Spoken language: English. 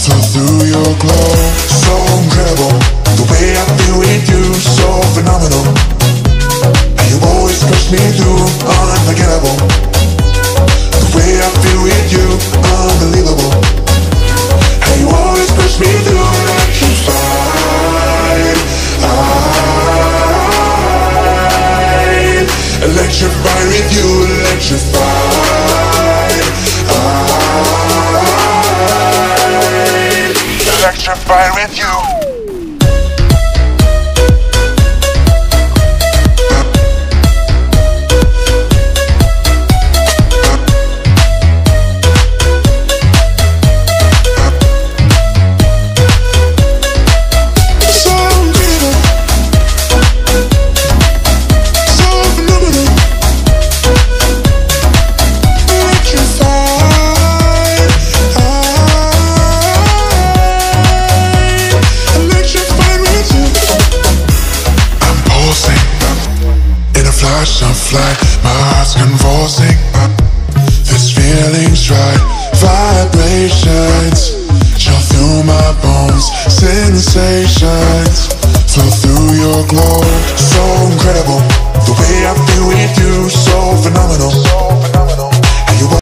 flow through your glow. So incredible, the way I feel with you, so phenomenal. And you always push me through, unforgettable. The way I feel with you, unbelievable. And you always push me through electrified. I electrified with you, electrified. Electrified with you. fly. My heart's convulsing This feeling's right Vibrations Chill through my bones. Sensations Flow through your glow. So incredible. The way I feel with you So phenomenal.